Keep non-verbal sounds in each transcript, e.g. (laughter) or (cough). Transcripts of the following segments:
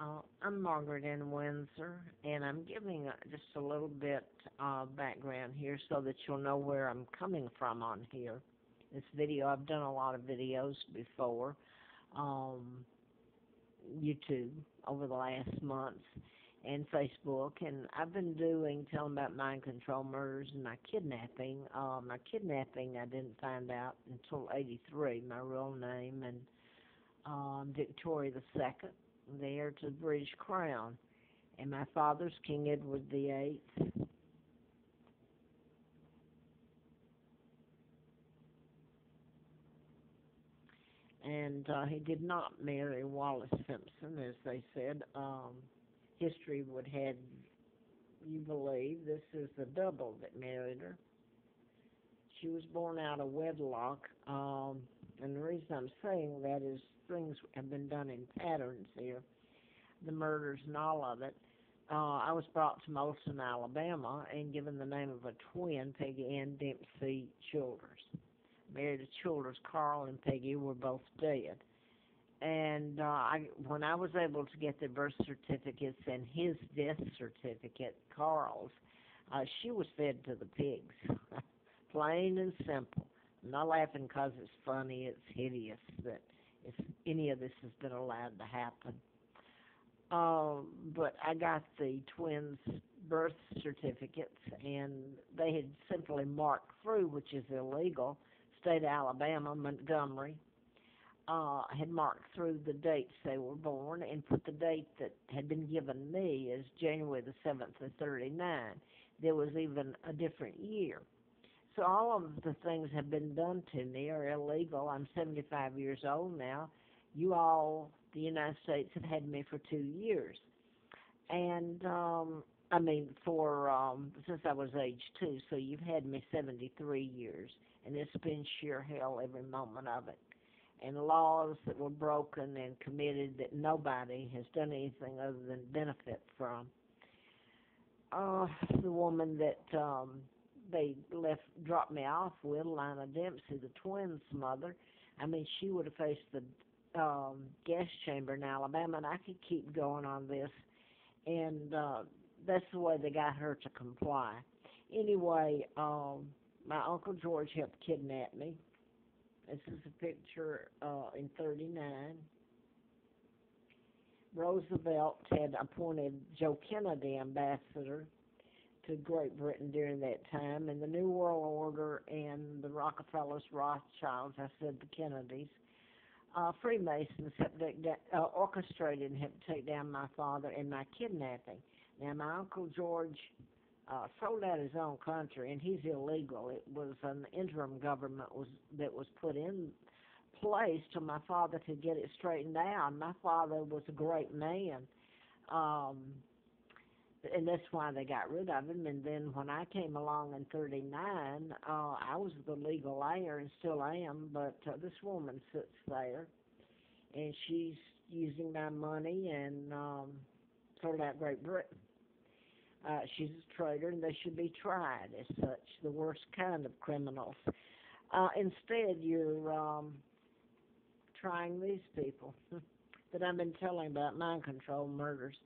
Uh, I'm Margaret Ann Windsor, and I'm giving uh, just a little bit uh, background here so that you'll know where I'm coming from on here. This video, I've done a lot of videos before, um, YouTube over the last months, and Facebook, and I've been doing telling about mind control murders and my kidnapping. Uh, my kidnapping, I didn't find out until '83, my real name, and um, Victoria the Second the heir to the British crown. And my father's King Edward the Eighth. And uh, he did not marry Wallis Simpson, as they said. Um, history would have you believe this is the double that married her. She was born out of wedlock, um, and the reason I'm saying that is things have been done in patterns here, the murders and all of it. Uh, I was brought to Molson, Alabama, and given the name of a twin, Peggy Ann Dempsey Childers. Married to Childers, Carl and Peggy were both dead. And uh, I, when I was able to get the birth certificates and his death certificate, Carl's, uh, she was fed to the pigs, (laughs) plain and simple. Not laughing because it's funny; it's hideous that if any of this has been allowed to happen. Um, but I got the twins' birth certificates, and they had simply marked through, which is illegal. State of Alabama, Montgomery, uh, had marked through the dates they were born and put the date that had been given me as January the 7th of 39. There was even a different year. So all of the things have been done to me are illegal. I'm 75 years old now. You all, the United States, have had me for two years, and um, I mean for um, since I was age two. So you've had me 73 years, and it's been sheer hell every moment of it. And laws that were broken and committed that nobody has done anything other than benefit from. Uh, the woman that um, they left dropped me off with Lina Dempsey, the twins' mother. I mean, she would have faced the um, gas chamber in Alabama, and I could keep going on this. And uh, that's the way they got her to comply. Anyway, um, my uncle George helped kidnap me. This is a picture uh, in '39. Roosevelt had appointed Joe Kennedy ambassador to Great Britain during that time, and the New World Order and the Rockefellers, Rothschilds, I said the Kennedys, uh, Freemasons have uh, orchestrated and helped take down my father and my kidnapping. Now, my Uncle George uh, sold out his own country, and he's illegal. It was an interim government was that was put in place to my father to get it straightened out. My father was a great man. Um, and that's why they got rid of him. And then when I came along in '39, uh, I was the legal heir and still am. But uh, this woman sits there, and she's using my money and um, sold out Great Britain. Uh, she's a traitor, and they should be tried as such, the worst kind of criminals. Uh, instead, you're um, trying these people (laughs) that I've been telling about mind control murders.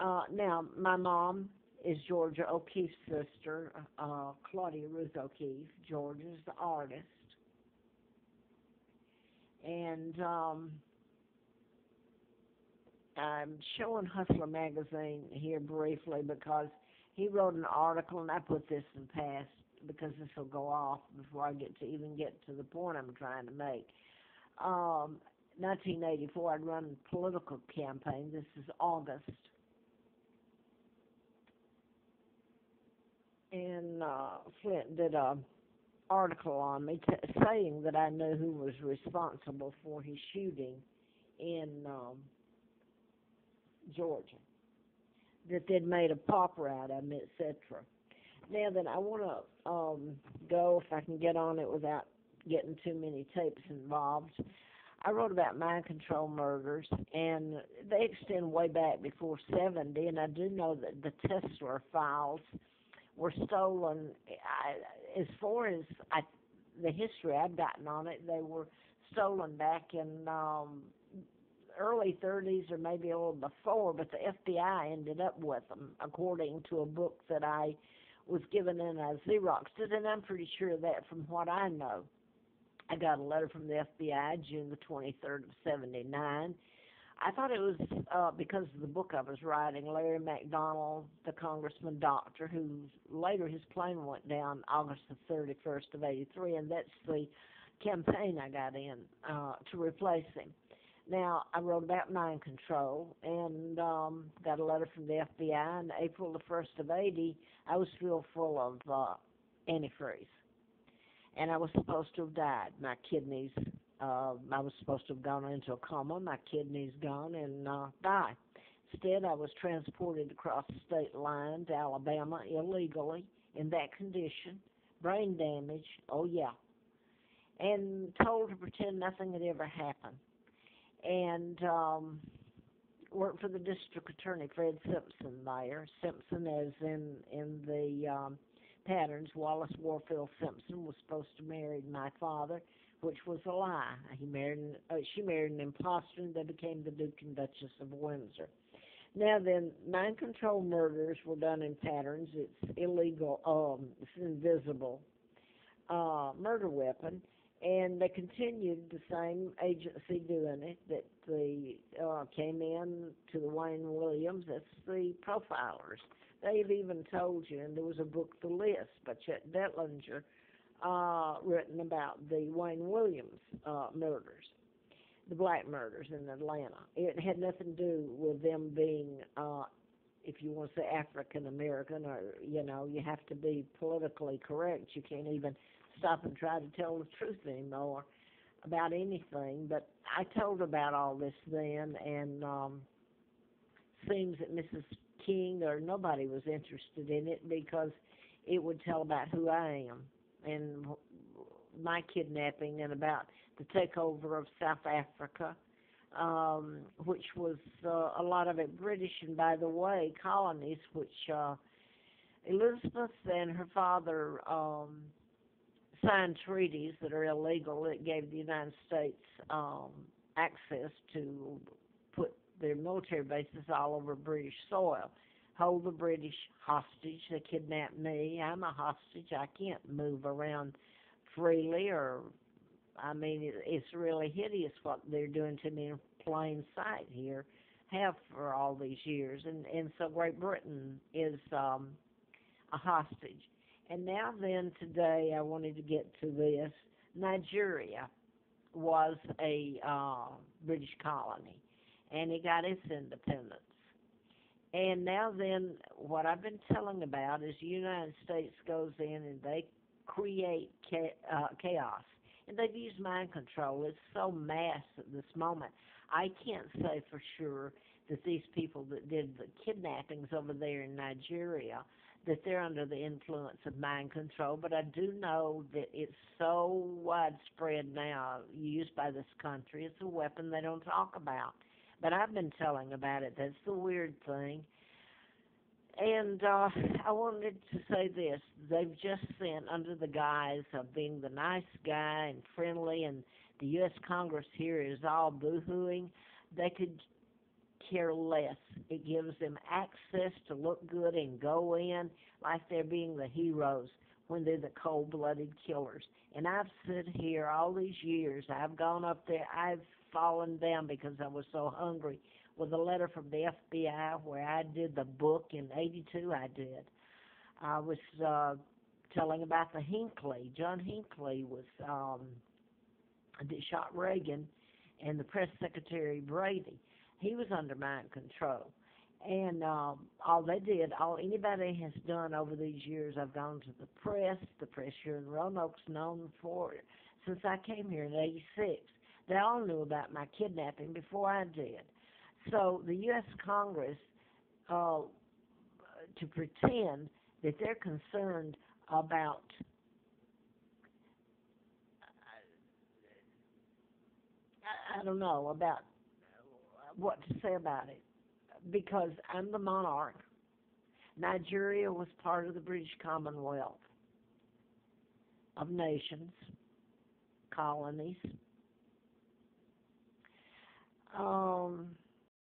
Uh, now, my mom is Georgia O'Keeffe's sister, uh, Claudia Ruth O'Keeffe. George is the artist. And um, I'm showing Hustler magazine here briefly because he wrote an article, and I put this in past because this will go off before I get to even get to the point I'm trying to make. Um, 1984, I'd run a political campaign. This is August and uh, Flynt did a article on me t- saying that I knew who was responsible for his shooting in um, Georgia, that they'd made a pauper out of him, etc. Now then, I want to um, go if I can get on it without getting too many tapes involved. I wrote about mind control murders, and they extend way back before 70, and I do know that the Tesla files were stolen. I, as far as I, the history I've gotten on it, they were stolen back in um, early 30s or maybe a little before, but the FBI ended up with them, according to a book that I was given in a Xerox. And I'm pretty sure of that from what I know. I got a letter from the FBI June the 23rd of 79. I thought it was uh, because of the book I was writing, Larry McDonald, the congressman doctor, who later his plane went down August the 31st of 83, and that's the campaign I got in uh, to replace him. Now, I wrote about mind control and um, got a letter from the FBI. And April the 1st of 80, I was still full of uh, antifreeze. And I was supposed to have died. My kidneys, uh, I was supposed to have gone into a coma. My kidneys gone and uh, die. Instead, I was transported across the state line to Alabama illegally in that condition. Brain damage, oh yeah. And told to pretend nothing had ever happened and um, worked for the district attorney, Fred Simpson, there. Simpson, as in in the um, patterns, Wallis Warfield Simpson was supposed to marry my father, which was a lie. He married, uh, she married an impostor, and they became the Duke and Duchess of Windsor. Now then, mind control murders were done in patterns. It's illegal. Um, it's invisible uh, murder weapon and they continued the same agency doing it that the uh, came in to the Wayne Williams. That's the profilers. They've even told you, and there was a book, The List, by Chet Dettlinger, uh, written about the Wayne Williams uh, murders, the black murders in Atlanta. It had nothing to do with them being, uh, if you want to say African American, or you know, you have to be politically correct. You can't even stop and try to tell the truth anymore about anything. But I told about all this then, and um, seems that Mrs. King or nobody was interested in it because it would tell about who I am and my kidnapping and about the takeover of South Africa, um, which was uh, a lot of it British. And, by the way, colonies, which uh, Elizabeth and her father um, signed treaties that are illegal that gave the United States um, access to put their military bases all over British soil, hold the British hostage. They kidnapped me. I'm a hostage. I can't move around freely, or I mean, it, it's really hideous what they're doing to me in plain sight here, have for all these years, and and so Great Britain is um, a hostage. And now then, today I wanted to get to this. Nigeria was a uh, British colony, and it got its independence. And now then, what I've been telling about is the United States goes in and they create uh, chaos. And they've used mind control. It's so mass at this moment. I can't say for sure that these people that did the kidnappings over there in Nigeria that they're under the influence of mind control, but I do know that it's so widespread now, used by this country. It's a weapon they don't talk about. But I've been telling about it. That's the weird thing. And uh, I wanted to say this. They've just sent, under the guise of being the nice guy and friendly, and the U.S. Congress here is all boohooing, they could care less. It gives them access to look good and go in like they're being the heroes when they're the cold-blooded killers. And I've sit here all these years. I've gone up there. I've fallen down because I was so hungry with a letter from the FBI where I did the book in 82 I did. I was uh telling about the Hinckley. John Hinckley was um shot Reagan and the press secretary Brady he was under mind control. And um, all they did, all anybody has done over these years, I've gone to the press, the press here in Roanoke's known for it since I came here in '86. They all knew about my kidnapping before I did. So the U.S. Congress, uh, to pretend that they're concerned about I don't know about what to say about it because I'm the monarch. Nigeria was part of the British Commonwealth of nations, colonies. Um,